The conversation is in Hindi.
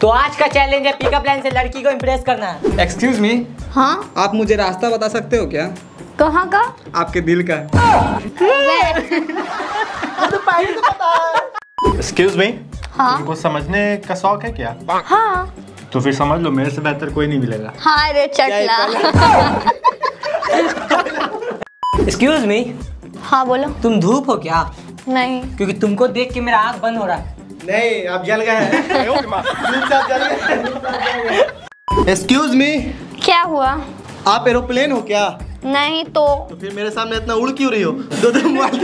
तो आज का चैलेंज है पिकअप लाइन से लड़की को इम्प्रेस करना। एक्सक्यूज मी हाँ? आप मुझे रास्ता बता सकते हो क्या? कहाँ का? आपके दिल का। एक्सक्यूज मी हाँ। तुमको समझने का शौक है क्या? हाँ। तो फिर समझ लो मेरे से बेहतर कोई नहीं मिलेगा। हाँ रे चटला एक्सक्यूज मी हाँ बोलो। तुम धूप हो क्या? नहीं। क्योंकि तुमको देख के मेरा आँख बंद हो रहा है। नहीं आप जल गए एक्सक्यूज मी क्या हुआ? आप एरोप्लेन हो क्या? नहीं तो। तो फिर मेरे सामने इतना उड़ क्यों रही हो? दो दो मोबाइल